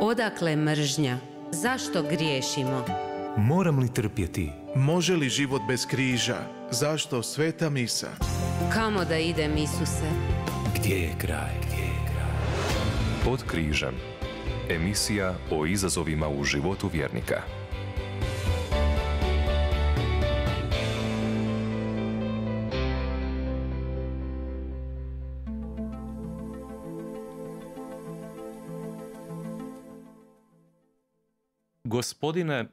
Odakle mržnja? Zašto griješimo? Moram li trpjeti? Može li život bez križa? Zašto sveta misa? Kamo da idem, Isuse? Gdje je kraj? Gdje je kraj? Pod križem. Emisija o izazovima u životu vjernika. Gospodine,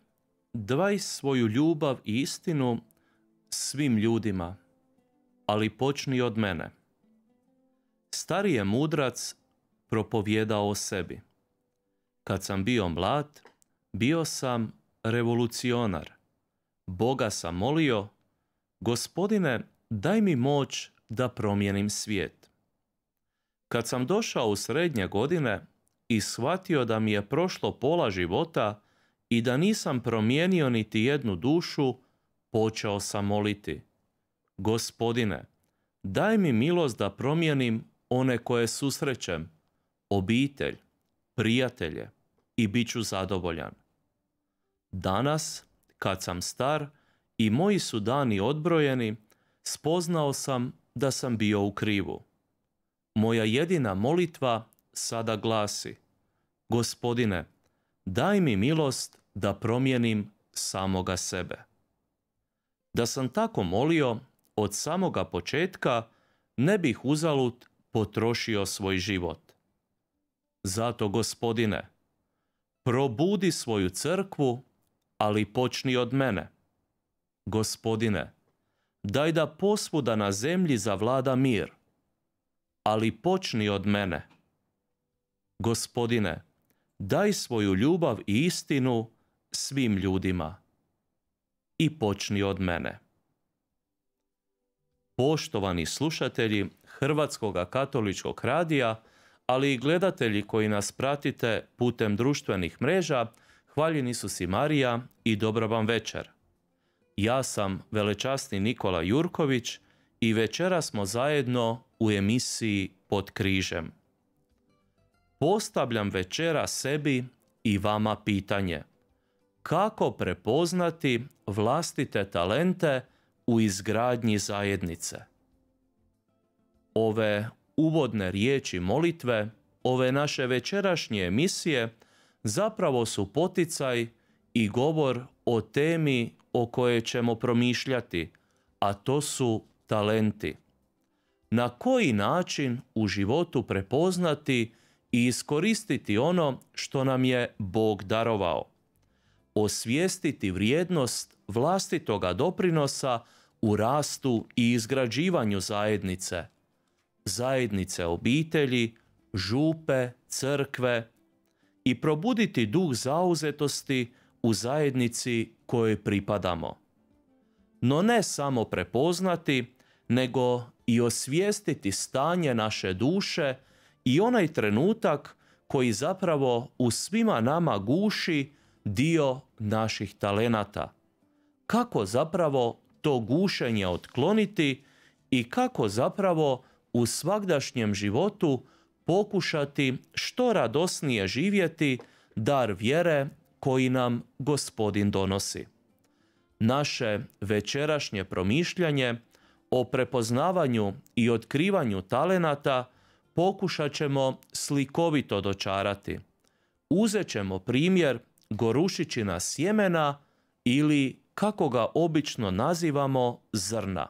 dvaj svoju ljubav i istinu svim ljudima, ali počni od mene. Stari je mudrac propovjedao o sebi. Kad sam bio mlad, bio sam revolucionar. Boga sam molio, gospodine, daj mi moć da promijenim svijet. Kad sam došao u srednje godine i shvatio da mi je prošlo pola života i da nisam promijenio niti jednu dušu, počeo sam moliti. Gospodine, daj mi milost da promijenim one koje susrećem, obitelj, prijatelje i bit ću zadovoljan. Danas, kad sam star i moji su dani odbrojeni, spoznao sam da sam bio u krivu. Moja jedina molitva sada glasi Gospodine, daj mi milost da promijenim samoga sebe. Da sam tako molio od samoga početka, ne bih uzalud potrošio svoj život. Zato, gospodine, probudi svoju crkvu, ali počni od mene. Gospodine, daj da posvuda na zemlji zavlada mir, ali počni od mene. Gospodine, daj svoju ljubav i istinu svim ljudima i počni od mene. Poštovani slušatelji Hrvatskog katoličkog radija, ali i gledatelji koji nas pratite putem društvenih mreža, hvaljeni su si Marija i dobro vam večer. Ja sam velečasni Nikola Jurković i večera smo zajedno u emisiji Pod križem. Postavljam večera sebi i vama pitanje. Kako prepoznati vlastite talente u izgradnji zajednice? Ove uvodne riječi molitve, ove naše večerašnje emisije zapravo su poticaj i govor o temi o kojoj ćemo promišljati, a to su talenti. Na koji način u životu prepoznati i iskoristiti ono što nam je Bog darovao. Osvijestiti vrijednost vlastitoga doprinosa u rastu i izgrađivanju zajednice, zajednice obitelji, župe, crkve i probuditi duh zauzetosti u zajednici kojoj pripadamo. No ne samo prepoznati, nego i osvijestiti stanje naše duše i onaj trenutak koji zapravo u svima nama guši dio naših talenata. Kako zapravo to gušenje otkloniti i kako zapravo u svagdašnjem životu pokušati što radosnije živjeti dar vjere koji nam gospodin donosi. Naše večerašnje promišljanje o prepoznavanju i otkrivanju talenata pokušat ćemo slikovito dočarati. Uzet ćemo primjer gorušićina sjemena ili kako ga obično nazivamo zrna.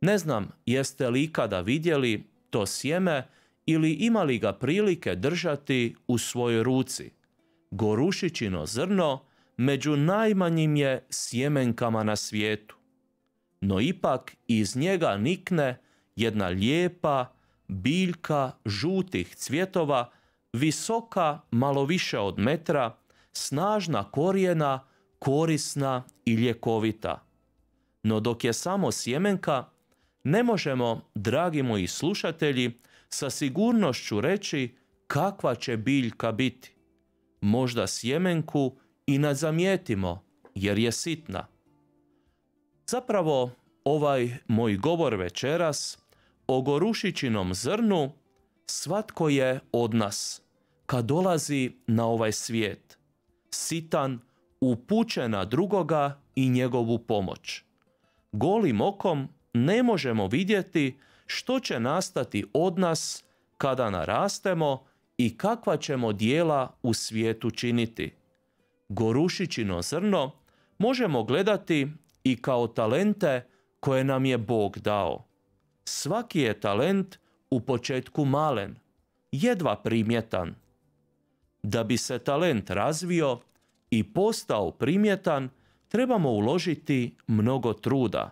Ne znam jeste li ikada vidjeli to sjeme ili imali ga prilike držati u svojoj ruci. Gorušićino zrno među najmanjim je sjemenkama na svijetu. No ipak iz njega nikne jedna lijepa, biljka žutih cvjetova, visoka malo više od metra, snažna korijena, korisna i ljekovita. No dok je samo sjemenka, ne možemo, dragi moji slušatelji, sa sigurnošću reći kakva će biljka biti. Možda sjemenku i zamijetimo, jer je sitna. Zapravo, ovaj moj govor večeras o gorušićinom zrnu svatko je od nas, kad dolazi na ovaj svijet. Sitan, upućen na drugoga i njegovu pomoć. Golim okom ne možemo vidjeti što će nastati od nas kada narastemo i kakva ćemo dijela u svijetu činiti. Gorušićino zrno možemo gledati i kao talente koje nam je Bog dao. Svaki je talent u početku malen, jedva primjetan. Da bi se talent razvio i postao primjetan, trebamo uložiti mnogo truda.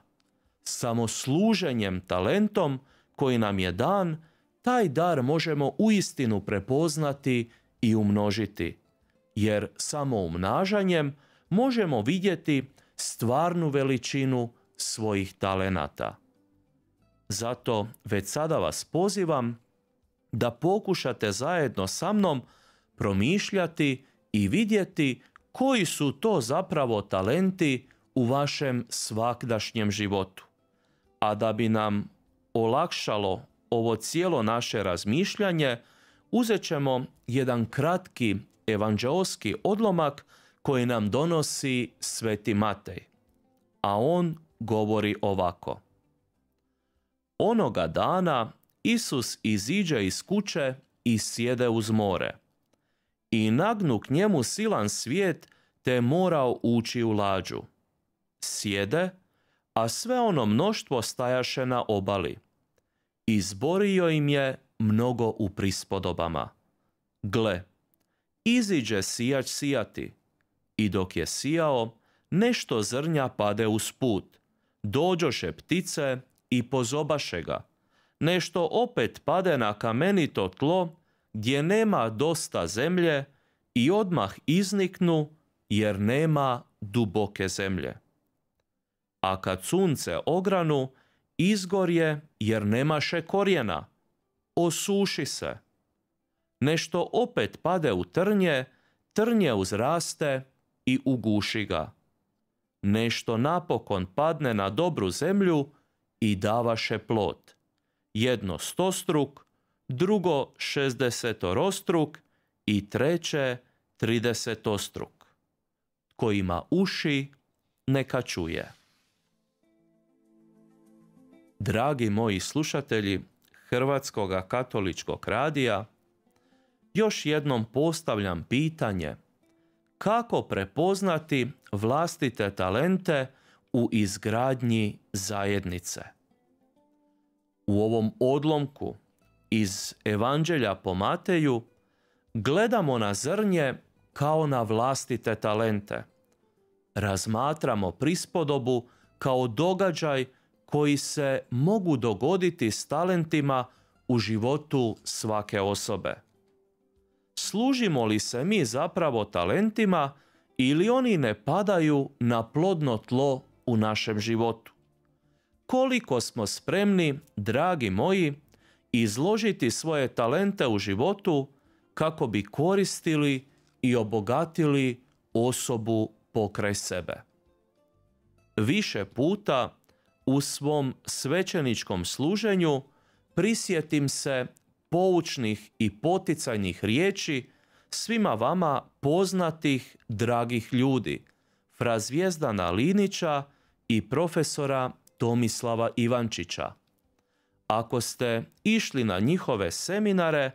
Samo služenjem talentom koji nam je dan, taj dar možemo uistinu prepoznati i umnožiti. Jer samo umnažanjem možemo vidjeti stvarnu veličinu svojih talenata. Zato već sada vas pozivam da pokušate zajedno sa mnom promišljati i vidjeti koji su to zapravo talenti u vašem svakdašnjem životu. A da bi nam olakšalo ovo cijelo naše razmišljanje, uzet ćemo jedan kratki evanđeoski odlomak koji nam donosi Sveti Matej. A on govori ovako. Onoga dana Isus iziđe iz kuće i sjede uz more. I nagnu k njemu silan svijet te morao ući u lađu. Sjede, a sve ono mnoštvo stajaše na obali. Izborio im je mnogo u prispodobama. Gle, iziđe sijač sijati i dok je sijao, nešto zrnja pade uz put. Dođoše ptice i pozobaše ga. Nešto opet pade na kamenito tlo gdje nema dosta zemlje i odmah izniknu jer nema duboke zemlje. A kad sunce ogranu, izgorje jer nemaše korijena, osuši se. Nešto opet pade u trnje, trnje uzraste i uguši ga. Nešto napokon padne na dobru zemlju i davaše plot. Jedno stostruk, drugo šestdesetorostruk i treće tridesetostruk. Ko ima uši, neka čuje. Dragi moji slušatelji Hrvatskog katoličkog radija, još jednom postavljam pitanje kako prepoznati vlastite talente u izgradnji zajednice. U ovom odlomku iz Evanđelja po Mateju gledamo na zrnje kao na vlastite talente. Razmatramo prispodobu kao događaj koji se mogu dogoditi s talentima u životu svake osobe. Služimo li se mi zapravo talentima ili oni ne padaju na plodno tlo u našem životu? Koliko smo spremni, dragi moji, izložiti svoje talente u životu kako bi koristili i obogatili osobu pokraj sebe. Više puta u svom svećeničkom služenju prisjetim se poučnih i poticajnih riječi svima vama poznatih dragih ljudi, fra Zvijezdana Linića i profesora Tomislava Ivančića. Ako ste išli na njihove seminare,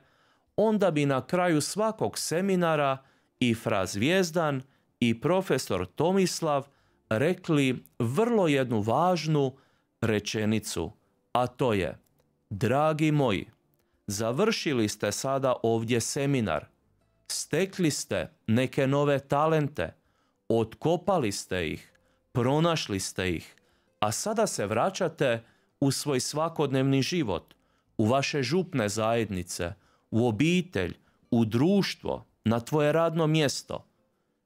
onda bi na kraju svakog seminara i fra Zvijezdan i profesor Tomislav rekli vrlo jednu važnu rečenicu, a to je Dragi moji, završili ste sada ovdje seminar, stekli ste neke nove talente, otkopali ste ih, pronašli ste ih, a sada se vraćate u svoj svakodnevni život, u vaše župne zajednice, u obitelj, u društvo, na tvoje radno mjesto.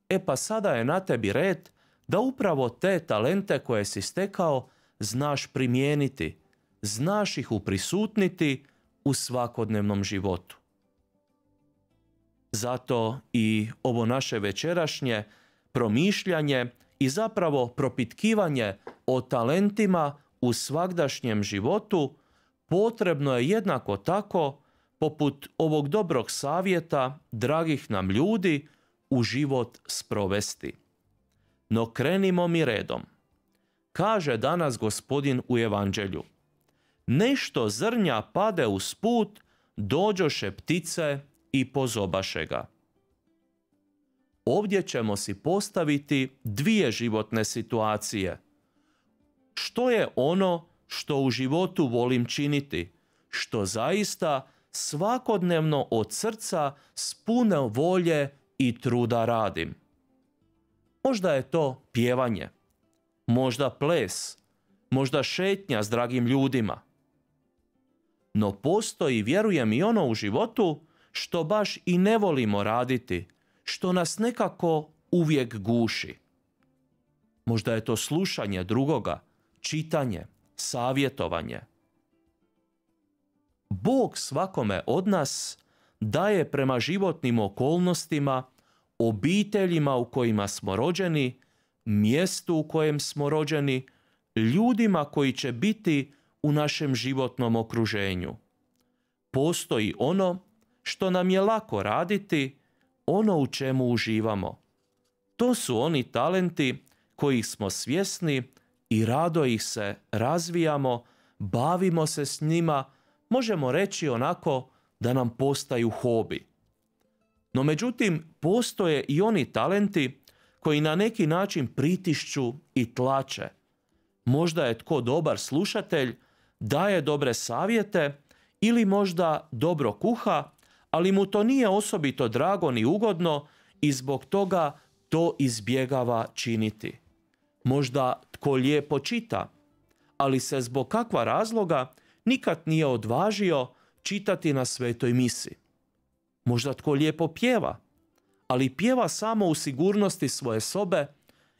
E pa sada je na tebi red da upravo te talente koje si stekao znaš primijeniti, znaš ih uprisutniti u svakodnevnom životu. Zato i ovo naše večerašnje promišljanje i zapravo propitkivanje o talentima u svagdašnjem životu potrebno je jednako tako poput ovog dobrog savjeta dragih nam ljudi u život sprovesti. No krenimo mi redom. Kaže danas gospodin u evanđelju. Nešto zrnja pade u sput, dođoše ptice i pozobaše ga. Ovdje ćemo si postaviti dvije životne situacije. Što je ono što u životu volim činiti, što zaista svakodnevno od srca s puno volje i truda radim. Možda je to pjevanje, možda ples, možda šetnja s dragim ljudima. No postoji, vjerujem, i ono u životu što baš i ne volimo raditi, što nas nekako uvijek guši. Možda je to slušanje drugoga, čitanje, savjetovanje. Bog svakome od nas daje prema životnim okolnostima, obiteljima u kojima smo rođeni, mjestu u kojem smo rođeni, ljudima koji će biti u našem životnom okruženju. Postoji ono što nam je lako raditi, ono u čemu uživamo. To su oni talenti kojih smo svjesni i rado ih se razvijamo, bavimo se s njima, možemo reći onako da nam postaju hobi. No međutim, postoje i oni talenti koji na neki način pritišću i tlače. Možda je tko dobar slušatelj, daje dobre savjete ili možda dobro kuha, ali mu to nije osobito drago ni ugodno i zbog toga to izbjegava činiti. Možda tko lijepo čita, ali se zbog kakva razloga nikad nije odvažio čitati na svetoj misi. Možda tko lijepo pjeva, ali pjeva samo u sigurnosti svoje sobe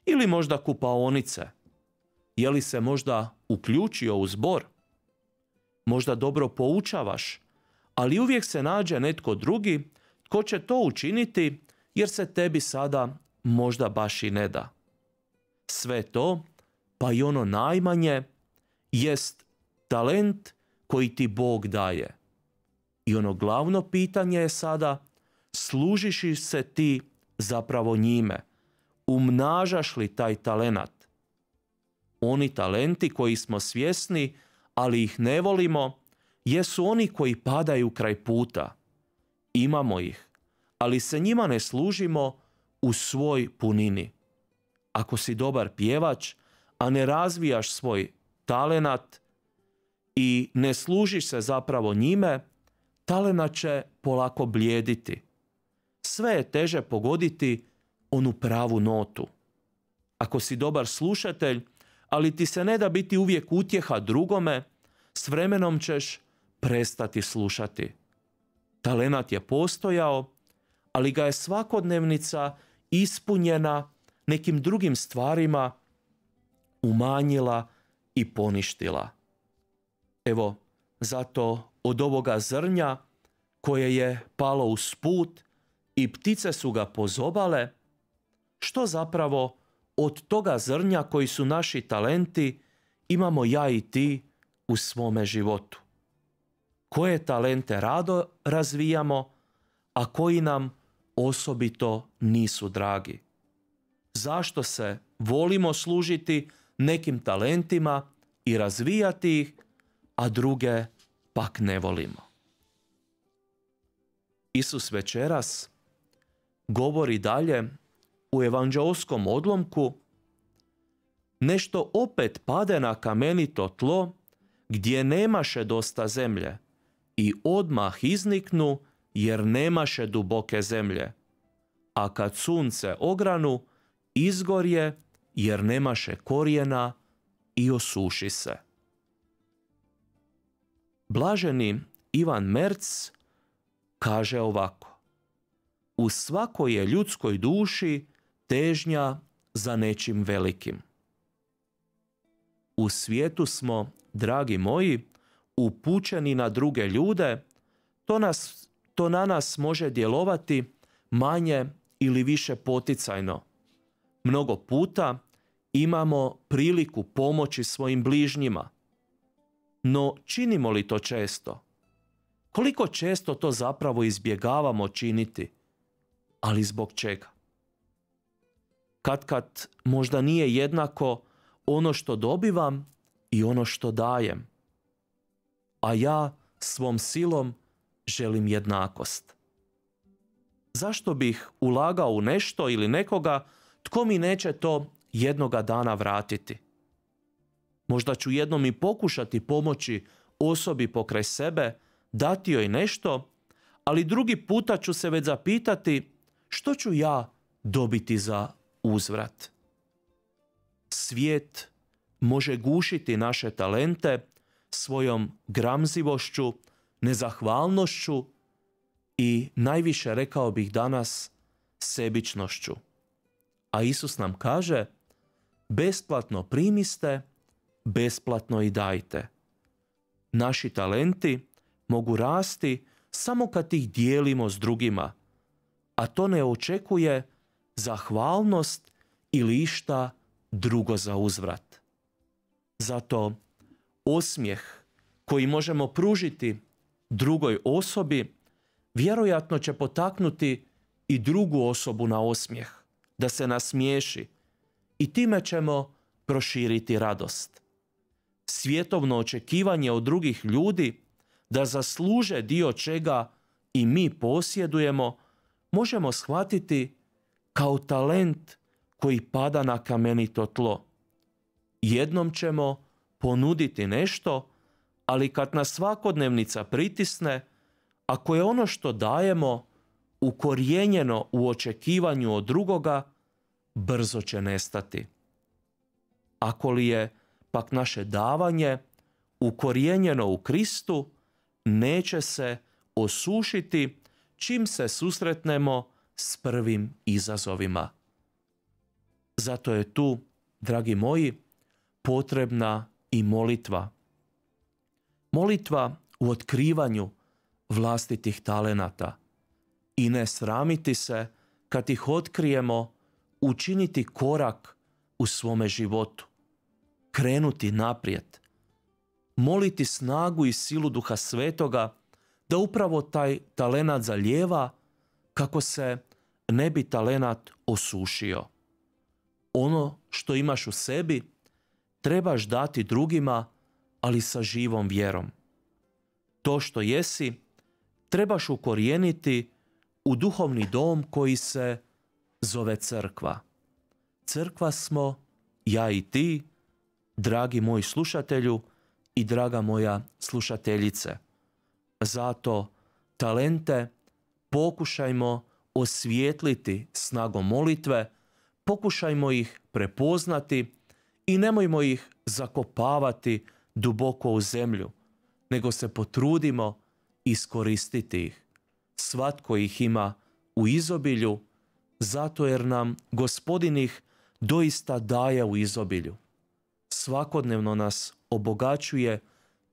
ili možda kupaonice. Je li se možda uključio u zbor? Možda dobro poučavaš, ali uvijek se nađe netko drugi tko će to učiniti jer se tebi sada možda baš i ne da. Sve to, pa i ono najmanje, jest talent koji ti Bog daje. I ono glavno pitanje je sada, služiš li se ti zapravo njime? Umnažaš li taj talenat? Oni talenti koji smo svjesni, ali ih ne volimo, jesu oni koji padaju kraj puta. Imamo ih, ali se njima ne služimo u svoj punini. Ako si dobar pjevač, a ne razvijaš svoj talenat i ne služiš se zapravo njime, talenat će polako blijediti. Sve je teže pogoditi onu pravu notu. Ako si dobar slušatelj, ali ti se ne da biti uvijek utjeha drugome, s vremenom ćeš prestati slušati. Talenat je postojao, ali ga je svakodnevnica ispunjena nekim drugim stvarima umanjila i poništila. Evo, zato od ovoga zrnja koje je palo u sput i ptice su ga pozobale, što zapravo od toga zrnja koji su naši talenti imamo ja i ti u svome životu? Koje talente rado razvijamo, a koji nam osobito nisu dragi? Zašto se volimo služiti nekim talentima i razvijati ih, a druge pak ne volimo? Isus večeras govori dalje u evanđelskom odlomku nešto opet pade na kamenito tlo gdje nemaše dosta zemlje i odmah izniknu jer nemaše duboke zemlje. A kad sunce ogranu, izgorje jer nemaše korijena i osuši se. Blaženi Ivan Merc kaže ovako. U svakoj je ljudskoj duši težnja za nečim velikim. U svijetu smo, dragi moji, upućeni na druge ljude, to, nas, to na nas može djelovati manje ili više poticajno. Mnogo puta imamo priliku pomoći svojim bližnjima. No činimo li to često? Koliko često to zapravo izbjegavamo činiti, ali zbog čega? Kad kad možda nije jednako ono što dobivam i ono što dajem. A ja svom silom želim jednakost. Zašto bih ulagao u nešto ili nekoga tko mi neće to jednoga dana vratiti? Možda ću jednom i pokušati pomoći osobi pokraj sebe, dati joj nešto, ali drugi puta ću se već zapitati što ću ja dobiti za uzvrat. Svijet može gušiti naše talente svojom gramzivošću, nezahvalnošću i najviše rekao bih danas sebičnošću. A Isus nam kaže besplatno primiste, besplatno i dajte. Naši talenti mogu rasti samo kad ih dijelimo s drugima, a to ne očekuje zahvalnost ili išta drugo za uzvrat. Zato osmijeh koji možemo pružiti drugoj osobi vjerojatno će potaknuti i drugu osobu na osmijeh, da se nasmiješi i time ćemo proširiti radost. Svjetovno očekivanje od drugih ljudi da zasluže dio čega i mi posjedujemo, možemo shvatiti kao talent koji pada na kamenito tlo. Jednom ćemo ponuditi nešto, ali kad nas svakodnevnica pritisne, ako je ono što dajemo ukorijenjeno u očekivanju od drugoga, brzo će nestati. Ako li je pak naše davanje ukorijenjeno u Kristu, neće se osušiti čim se susretnemo s prvim izazovima. Zato je tu, dragi moji, potrebna i molitva. Molitva u otkrivanju vlastitih talenata i ne sramiti se kad ih otkrijemo učiniti korak u svome životu, krenuti naprijed, moliti snagu i silu duha svetoga da upravo taj talenat zalijeva kako se ne bi talenat osušio. Ono što imaš u sebi trebaš dati drugima, ali sa živom vjerom. To što jesi trebaš ukorijeniti u duhovni dom koji se zove crkva. Crkva smo ja i ti, dragi moj slušatelju i draga moja slušateljice. Zato talente pokušajmo osvijetliti snagom molitve, pokušajmo ih prepoznati i nemojmo ih zakopavati duboko u zemlju, nego se potrudimo iskoristiti ih. Svatko ih ima u izobilju, zato jer nam gospodin ih doista daje u izobilju. Svakodnevno nas obogaćuje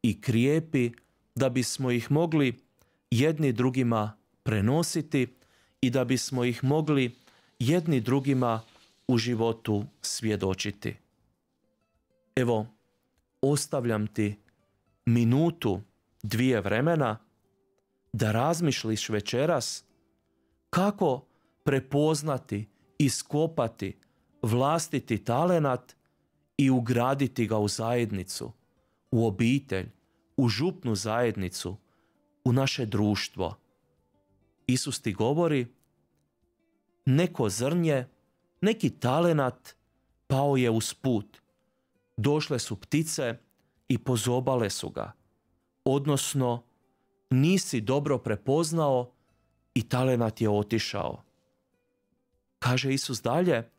i krijepi da bismo ih mogli jedni drugima prenositi i da bismo ih mogli jedni drugima u životu svjedočiti. Evo, ostavljam ti minutu, dvije vremena da razmišliš večeras kako prepoznati, iskopati vlastiti talenat i ugraditi ga u zajednicu, u obitelj, u župnu zajednicu, u naše društvo. Isus ti govori, neko zrnje, neki talenat pao je uz put. Došle su ptice i pozobale su ga. Odnosno, nisi dobro prepoznao i talenat je otišao. Kaže Isus dalje,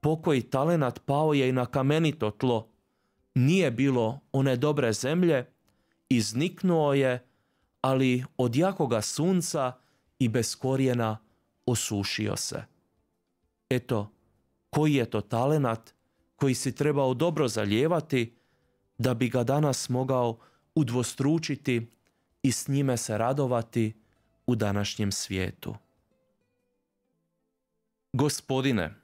pokoji talenat pao je i na kamenito tlo. Nije bilo one dobre zemlje, izniknuo je, ali od jakoga sunca i bez korijena osušio se. Eto, koji je to talenat koji si trebao dobro zalijevati da bi ga danas mogao udvostručiti i s njime se radovati u današnjem svijetu. Gospodine,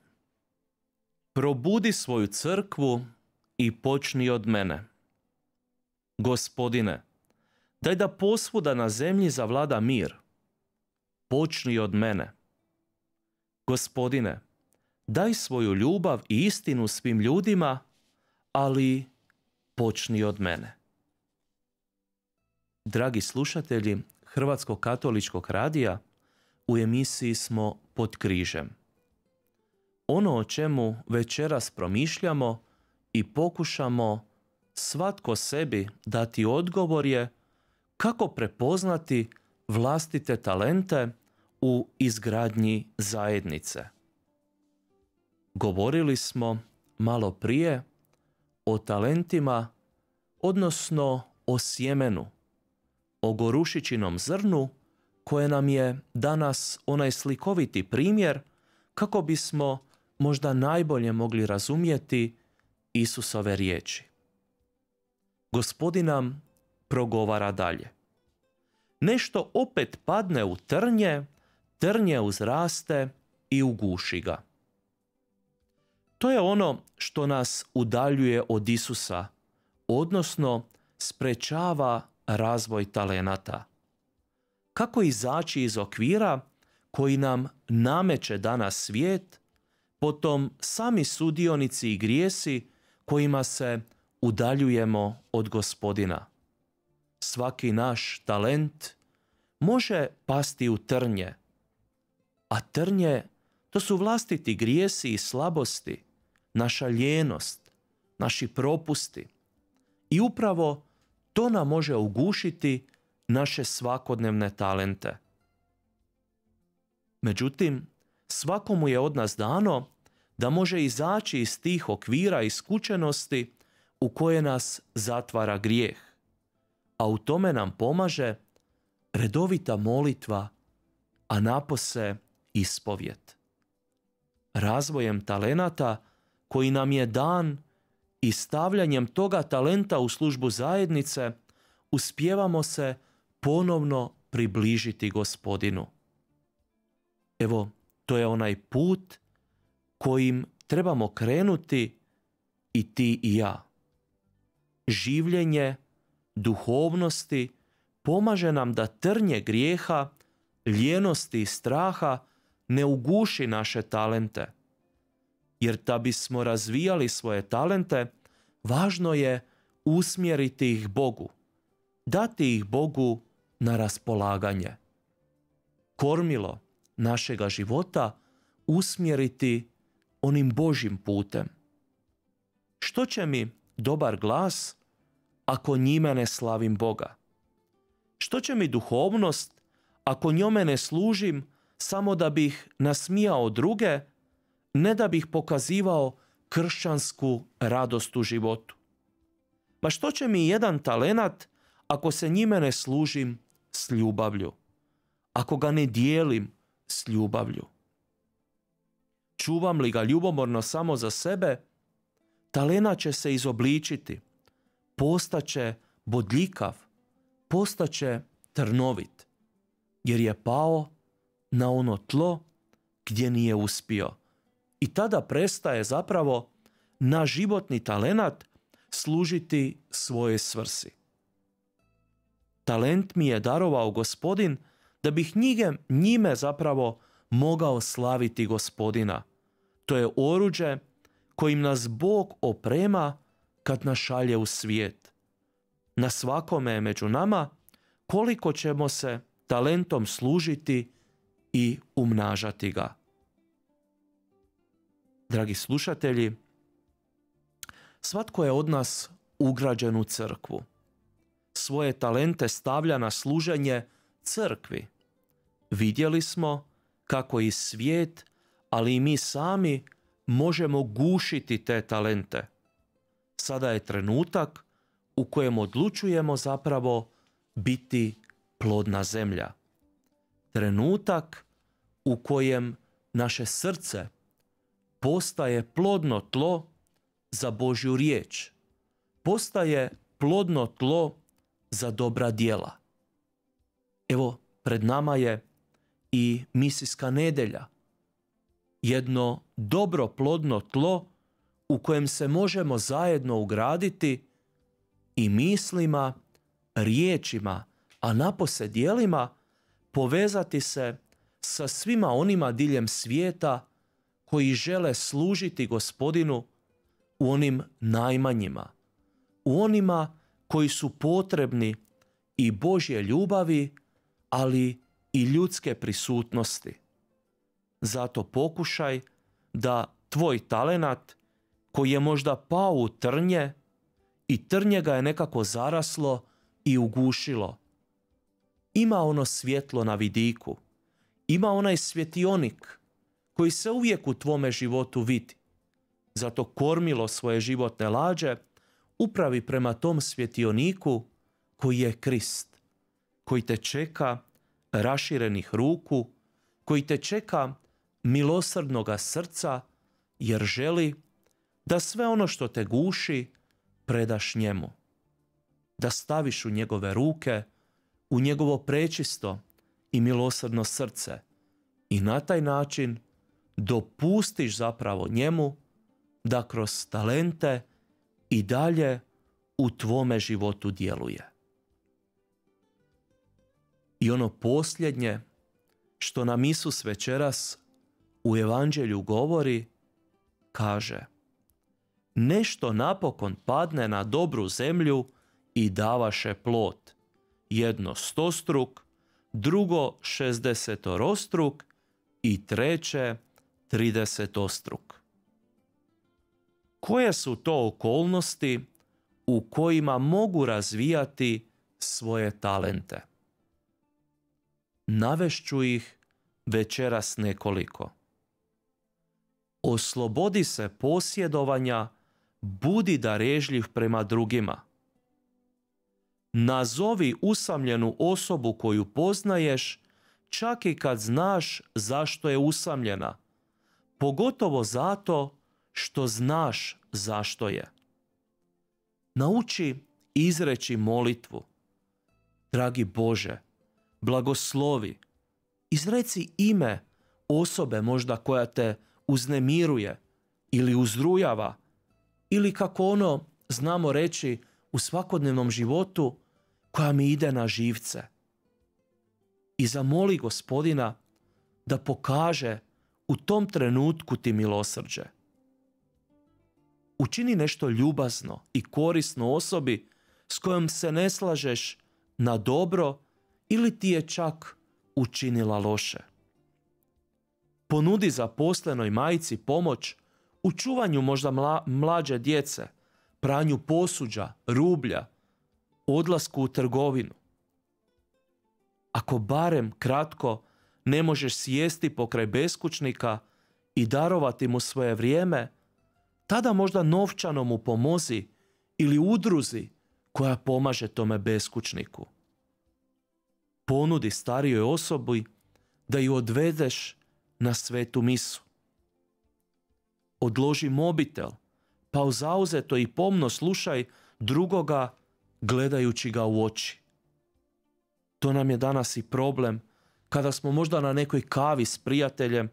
probudi svoju crkvu i počni od mene. Gospodine, Daj da posvuda na zemlji zavlada mir. Počni od mene. Gospodine, daj svoju ljubav i istinu svim ljudima, ali počni od mene. Dragi slušatelji Hrvatskog katoličkog radija, u emisiji smo pod križem. Ono o čemu večeras promišljamo i pokušamo svatko sebi dati odgovor je kako prepoznati vlastite talente u izgradnji zajednice. Govorili smo malo prije o talentima, odnosno o sjemenu, o gorušičinom zrnu koje nam je danas onaj slikoviti primjer kako bismo možda najbolje mogli razumjeti Isusove riječi. Gospodin nam progovara dalje. Nešto opet padne u trnje, trnje uzraste i uguši ga. To je ono što nas udaljuje od Isusa, odnosno sprečava razvoj talenata. Kako izaći iz okvira koji nam nameće danas svijet, potom sami sudionici i grijesi kojima se udaljujemo od gospodina. Svaki naš talent može pasti u trnje, a trnje to su vlastiti grijesi i slabosti, naša ljenost, naši propusti. I upravo to nam može ugušiti naše svakodnevne talente. Međutim, svakomu je od nas dano da može izaći iz tih okvira iskučenosti u koje nas zatvara grijeh, a u tome nam pomaže redovita molitva, a napose ispovjet. Razvojem talenata koji nam je dan i stavljanjem toga talenta u službu zajednice uspijevamo se ponovno približiti gospodinu. Evo, to je onaj put kojim trebamo krenuti i ti i ja. Življenje duhovnosti pomaže nam da trnje grijeha, ljenosti i straha ne uguši naše talente. Jer da bismo razvijali svoje talente, važno je usmjeriti ih Bogu, dati ih Bogu na raspolaganje. Kormilo našega života usmjeriti onim Božim putem. Što će mi dobar glas ako njime ne slavim Boga? Što će mi duhovnost ako njome ne služim samo da bih nasmijao druge, ne da bih pokazivao kršćansku radost u životu? Ma što će mi jedan talenat ako se njime ne služim s ljubavlju? Ako ga ne dijelim s ljubavlju? Čuvam li ga ljubomorno samo za sebe, talena će se izobličiti, postaće bodljikav, postaće trnovit, jer je pao na ono tlo gdje nije uspio. I tada prestaje zapravo na životni talenat služiti svoje svrsi. Talent mi je darovao gospodin da bih njime, njime zapravo mogao slaviti gospodina. To je oruđe kojim nas Bog oprema kad nas šalje u svijet. Na svakome je među nama koliko ćemo se talentom služiti i umnažati ga. Dragi slušatelji, svatko je od nas ugrađen u crkvu. Svoje talente stavlja na služenje crkvi. Vidjeli smo kako i svijet, ali i mi sami možemo gušiti te talente. Sada je trenutak u kojem odlučujemo zapravo biti plodna zemlja. Trenutak u kojem naše srce postaje plodno tlo za Božju riječ. Postaje plodno tlo za dobra djela. Evo, pred nama je i misijska nedelja. Jedno dobro plodno tlo u kojem se možemo zajedno ugraditi i mislima riječima, a napose dijelima povezati se sa svima onima diljem svijeta koji žele služiti gospodinu u onim najmanjima, u onima koji su potrebni i Božje ljubavi, ali i ljudske prisutnosti. Zato pokušaj da tvoj talenat koji je možda pao u trnje i trnje ga je nekako zaraslo i ugušilo. Ima ono svjetlo na vidiku, ima onaj svjetionik koji se uvijek u tvome životu vidi. Zato kormilo svoje životne lađe upravi prema tom svjetioniku koji je Krist, koji te čeka raširenih ruku, koji te čeka milosrdnoga srca, jer želi da sve ono što te guši predaš njemu. Da staviš u njegove ruke, u njegovo prečisto i milosrdno srce i na taj način dopustiš zapravo njemu da kroz talente i dalje u tvome životu djeluje. I ono posljednje što nam Isus večeras u evanđelju govori, kaže Nešto napokon padne na dobru zemlju i davaše plot. Jedno stostruk, drugo šestdesetorostruk i treće tridesetostruk. Koje su to okolnosti u kojima mogu razvijati svoje talente? Navešću ih večeras nekoliko. Oslobodi se posjedovanja, budi darežljiv prema drugima. Nazovi usamljenu osobu koju poznaješ, čak i kad znaš zašto je usamljena, pogotovo zato što znaš zašto je. Nauči izreći molitvu. Dragi Bože, blagoslovi, izreci ime osobe možda koja te uznemiruje ili uzrujava ili kako ono znamo reći u svakodnevnom životu koja mi ide na živce. I zamoli gospodina da pokaže u tom trenutku ti milosrđe. Učini nešto ljubazno i korisno osobi s kojom se ne slažeš na dobro ili ti je čak učinila loše. Ponudi zaposlenoj majci pomoć u čuvanju možda mlađe djece, pranju posuđa, rublja, odlasku u trgovinu. Ako barem kratko ne možeš sjesti pokraj beskućnika i darovati mu svoje vrijeme, tada možda novčano mu pomozi ili udruzi koja pomaže tome beskućniku. Ponudi starijoj osobi da ju odvedeš na svetu misu. Odloži mobitel, pa zauzeto i pomno slušaj drugoga gledajući ga u oči. To nam je danas i problem kada smo možda na nekoj kavi s prijateljem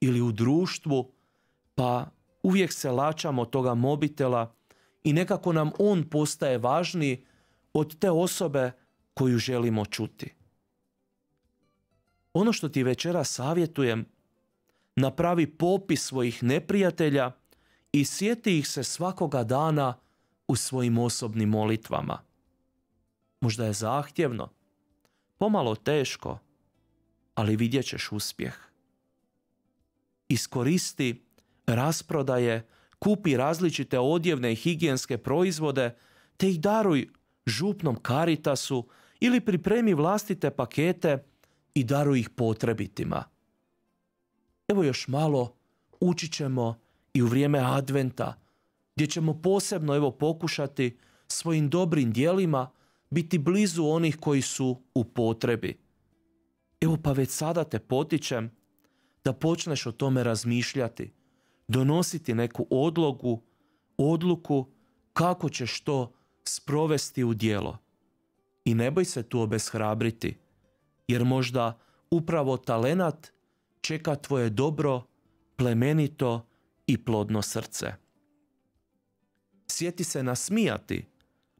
ili u društvu, pa uvijek se lačamo toga mobitela i nekako nam on postaje važniji od te osobe koju želimo čuti. Ono što ti večera savjetujem, napravi popis svojih neprijatelja i sjeti ih se svakoga dana u svojim osobnim molitvama. Možda je zahtjevno, pomalo teško, ali vidjet ćeš uspjeh. Iskoristi rasprodaje, kupi različite odjevne i higijenske proizvode, te ih daruj župnom karitasu ili pripremi vlastite pakete i daruj ih potrebitima. Evo još malo učit ćemo i u vrijeme adventa, gdje ćemo posebno evo pokušati svojim dobrim dijelima biti blizu onih koji su u potrebi. Evo pa već sada te potičem da počneš o tome razmišljati, donositi neku odlogu, odluku kako ćeš to sprovesti u djelo. I ne boj se tu obeshrabriti, jer možda upravo talenat čeka tvoje dobro, plemenito i plodno srce. Sjeti se nasmijati,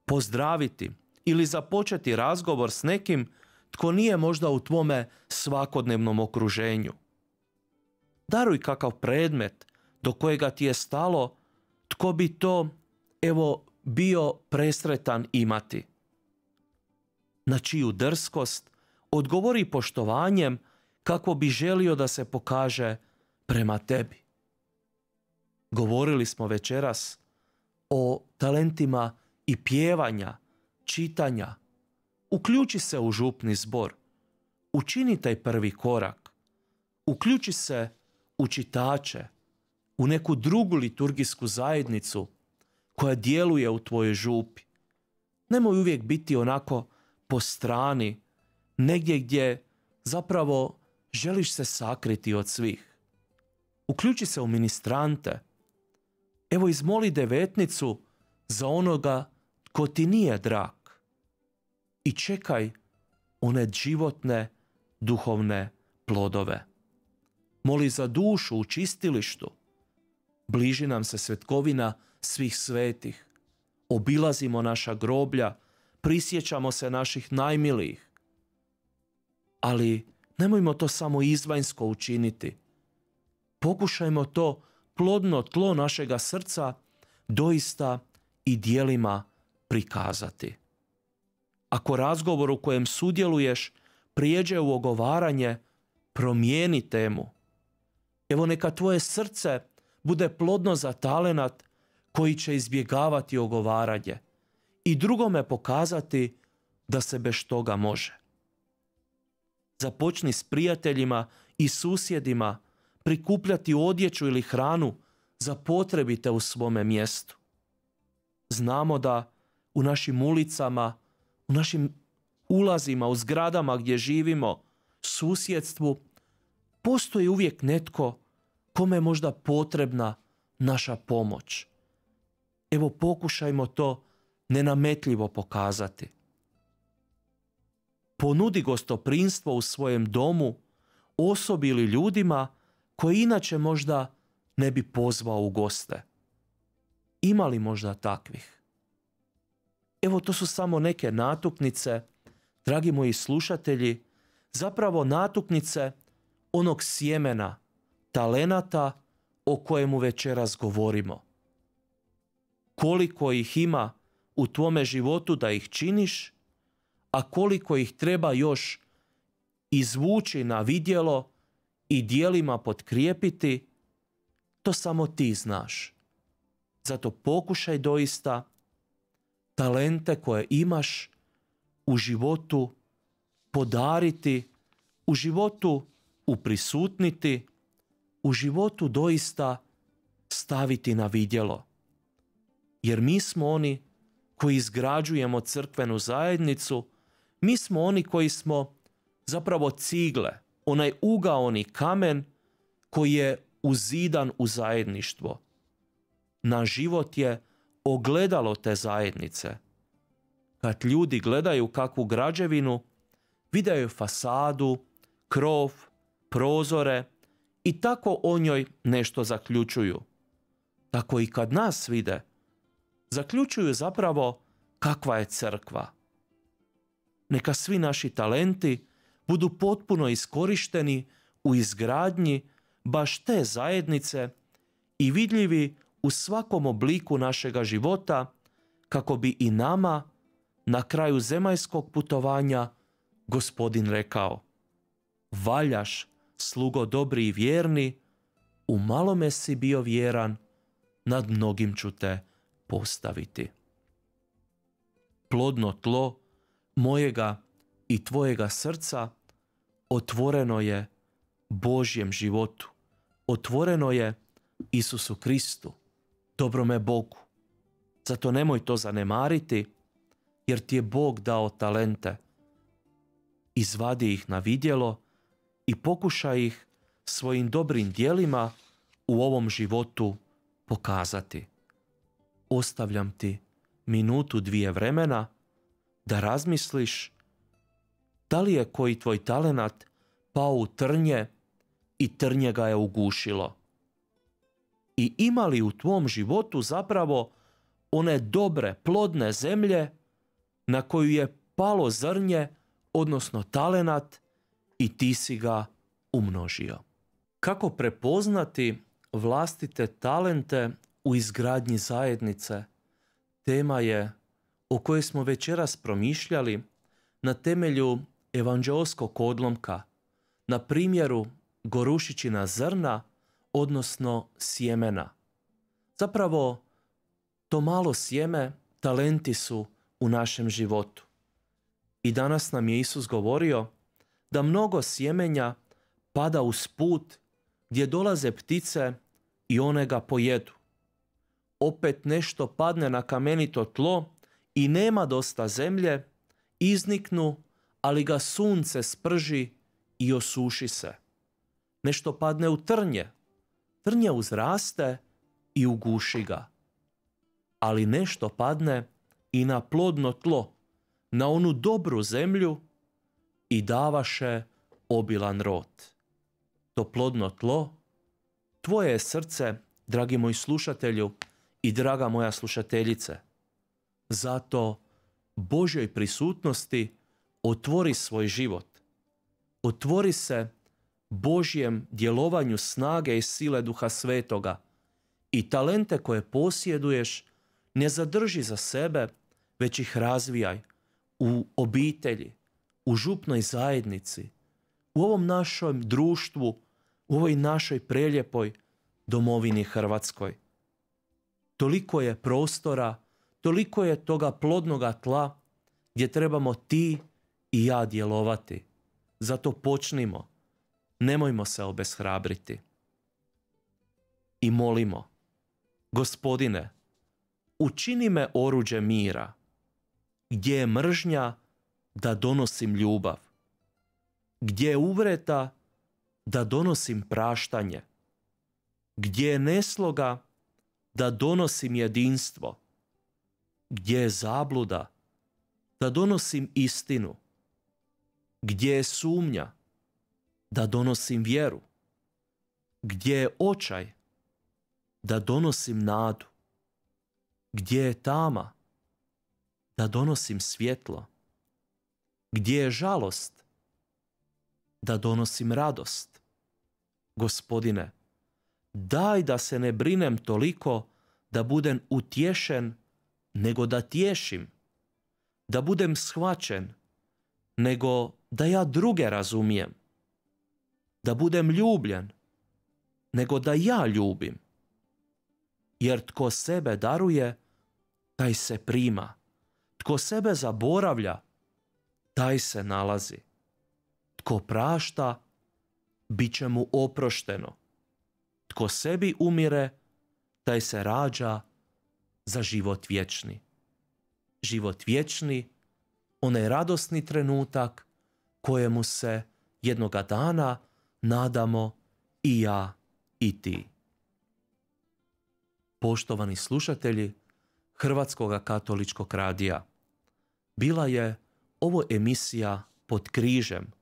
pozdraviti ili započeti razgovor s nekim tko nije možda u tvome svakodnevnom okruženju. Daruj kakav predmet do kojega ti je stalo, tko bi to, evo, bio presretan imati. Na čiju drskost odgovori poštovanjem kako bi želio da se pokaže prema tebi. Govorili smo večeras o talentima i pjevanja, čitanja. Uključi se u župni zbor. Učini taj prvi korak. Uključi se u čitače, u neku drugu liturgijsku zajednicu koja djeluje u tvojoj župi. Nemoj uvijek biti onako po strani, negdje gdje zapravo želiš se sakriti od svih. Uključi se u ministrante. Evo izmoli devetnicu za onoga ko ti nije drag. I čekaj one životne, duhovne plodove. Moli za dušu u čistilištu. Bliži nam se svetkovina svih svetih. Obilazimo naša groblja, prisjećamo se naših najmilijih. Ali nemojmo to samo izvanjsko učiniti. Pokušajmo to plodno tlo našega srca doista i dijelima prikazati. Ako razgovor u kojem sudjeluješ prijeđe u ogovaranje, promijeni temu. Evo neka tvoje srce bude plodno za talenat koji će izbjegavati ogovaranje i drugome pokazati da se bez toga može. Započni s prijateljima i susjedima prikupljati odjeću ili hranu za potrebite u svome mjestu. Znamo da u našim ulicama, u našim ulazima, u zgradama gdje živimo, susjedstvu, postoji uvijek netko kome je možda potrebna naša pomoć. Evo pokušajmo to nenametljivo pokazati. Ponudi gostoprinstvo u svojem domu osobi ili ljudima koji inače možda ne bi pozvao u goste. Ima li možda takvih? Evo to su samo neke natuknice, dragi moji slušatelji, zapravo natuknice onog sjemena, talenata o kojemu večeras govorimo. Koliko ih ima u tvome životu da ih činiš, a koliko ih treba još izvući na vidjelo i dijelima potkrijepiti, to samo ti znaš. Zato pokušaj doista talente koje imaš u životu podariti, u životu uprisutniti, u životu doista staviti na vidjelo. Jer mi smo oni koji izgrađujemo crkvenu zajednicu, mi smo oni koji smo zapravo cigle, onaj ugaoni kamen koji je uzidan u zajedništvo. Na život je ogledalo te zajednice. Kad ljudi gledaju kakvu građevinu, vidaju fasadu, krov, prozore i tako o njoj nešto zaključuju. Tako i kad nas vide, zaključuju zapravo kakva je crkva. Neka svi naši talenti budu potpuno iskorišteni u izgradnji baš te zajednice i vidljivi u svakom obliku našega života kako bi i nama na kraju zemaljskog putovanja gospodin rekao Valjaš, slugo dobri i vjerni, u malome si bio vjeran, nad mnogim ću te postaviti. Plodno tlo mojega i tvojega srca otvoreno je Božjem životu. Otvoreno je Isusu Kristu, dobrome Bogu. Zato nemoj to zanemariti, jer ti je Bog dao talente. Izvadi ih na vidjelo i pokušaj ih svojim dobrim dijelima u ovom životu pokazati. Ostavljam ti minutu dvije vremena da razmisliš da li je koji tvoj talenat pao u trnje i trnje ga je ugušilo. I ima li u tvom životu zapravo one dobre, plodne zemlje na koju je palo zrnje, odnosno talenat, i ti si ga umnožio. Kako prepoznati vlastite talente u izgradnji zajednice? Tema je o kojoj smo večeras promišljali na temelju evanđelskog odlomka, na primjeru gorušićina zrna, odnosno sjemena. Zapravo, to malo sjeme talenti su u našem životu. I danas nam je Isus govorio da mnogo sjemenja pada uz put gdje dolaze ptice i one ga pojedu. Opet nešto padne na kamenito tlo i nema dosta zemlje, izniknu, ali ga sunce sprži i osuši se. Nešto padne u trnje, trnje uzraste i uguši ga. Ali nešto padne i na plodno tlo, na onu dobru zemlju i davaše obilan rod. To plodno tlo, tvoje je srce, dragi moj slušatelju i draga moja slušateljice. Zato Božoj prisutnosti otvori svoj život. Otvori se Božjem djelovanju snage i sile Duha Svetoga i talente koje posjeduješ ne zadrži za sebe, već ih razvijaj u obitelji, u župnoj zajednici, u ovom našem društvu, u ovoj našoj preljepoj domovini Hrvatskoj. Toliko je prostora, toliko je toga plodnoga tla gdje trebamo ti i ja djelovati. Zato počnimo. Nemojmo se obeshrabriti. I molimo, gospodine, učini me oruđe mira, gdje je mržnja da donosim ljubav, gdje je uvreta da donosim praštanje, gdje je nesloga da donosim jedinstvo, gdje je zabluda da donosim istinu, gdje je sumnja da donosim vjeru, gdje je očaj da donosim nadu, gdje je tama da donosim svjetlo, gdje je žalost da donosim radost. Gospodine, daj da se ne brinem toliko da budem utješen, nego da tješim, da budem shvaćen, nego da ja druge razumijem, da budem ljubljen, nego da ja ljubim. Jer tko sebe daruje, taj se prima. Tko sebe zaboravlja, taj se nalazi. Tko prašta, bit će mu oprošteno. Tko sebi umire, taj se rađa za život vječni. Život vječni, onaj radosni trenutak kojemu se jednoga dana nadamo i ja i ti. Poštovani slušatelji Hrvatskog katoličkog radija, bila je ovo emisija pod križem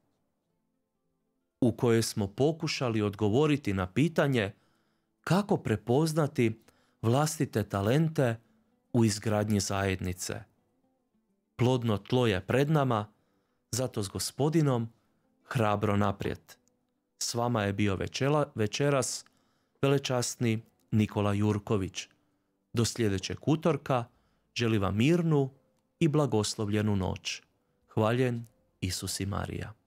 u kojoj smo pokušali odgovoriti na pitanje kako prepoznati vlastite talente u izgradnji zajednice. Plodno tlo je pred nama, zato s gospodinom hrabro naprijed. S vama je bio večela, večeras velečasni Nikola Jurković. Do sljedećeg utorka želim vam mirnu i blagoslovljenu noć. Hvaljen Isus i Marija.